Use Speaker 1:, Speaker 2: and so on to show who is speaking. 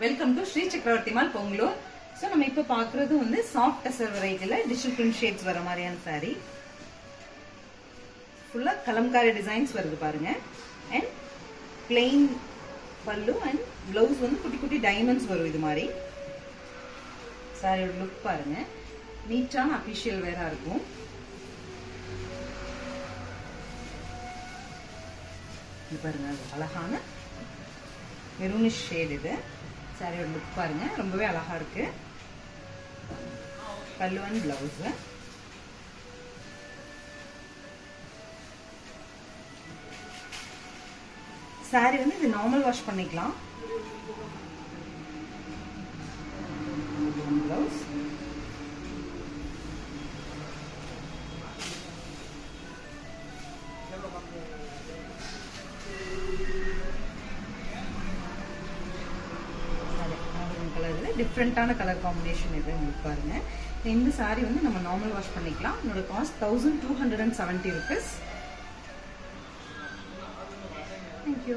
Speaker 1: Welcome to Sri சக்கரவர்த்தி mall Pongalur so நம்ம இப்போ பார்க்குறது வந்து சாஃப்ட் டசர் வெரைட்டியில் டிஜிட்டல் பிரிண்ட் ஷேட்ஸ் வர மாதிரியான saree. ஃபுல்லாக கலம்காரி டிசைன்ஸ் வருது பாருங்க. அண்ட் பிளெயின் பல்லு அண்ட் ப்ளவுஸ் வந்து குட்டி குட்டி டைமண்ட்ஸ் வரும் இது மாதிரி. சாரியோட லுக் பாருங்க. நீட்டான அஃபிஷியல் வேரா இருக்கும். இது பாருங்க அழகான மெரூனிஷ் ஷேட் இது. சாரியோட லுக் பாருங்க ரொம்பவே அழகா இருக்கு. கல்லுவன் அண்ட் பிளவுஸ் சாரி வந்து இது நார்மல் வாஷ் பண்ணிக்கலாம். டிஃப்ரெண்ட்டான கலர் காம்பினேஷன் இது உங்களுக்கு பாருங்க. இந்த சாரி வந்து நம்ம நார்மல் வாஷ் பண்ணிக்கலாம். என்னோட cost thousand two hundred and seventy rupees thank you